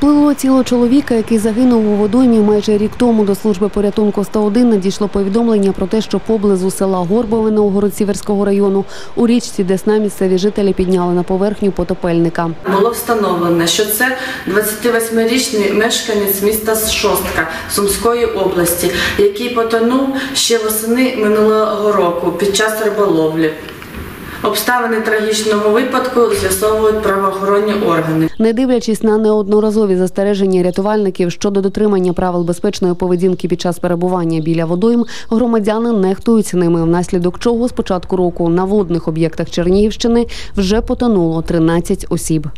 Розпливло тіло чоловіка, який загинув у водоймі майже рік тому до служби порятунку 101 надійшло повідомлення про те, що поблизу села Горбове Новгород-Сіверського району у річці Десна місцеві жителі підняли на поверхню потопельника. Було встановлено, що це 28-річний мешканець міста Шостка Сумської області, який потонув ще восени минулого року під час риболовлі. Обставини трагічного випадку з'ясовують правоохоронні органи. Не дивлячись на неодноразові застереження рятувальників щодо дотримання правил безпечної поведінки під час перебування біля водойм, громадяни нехтують ними, внаслідок чого з початку року на водних об'єктах Чернігівщини вже потонуло 13 осіб.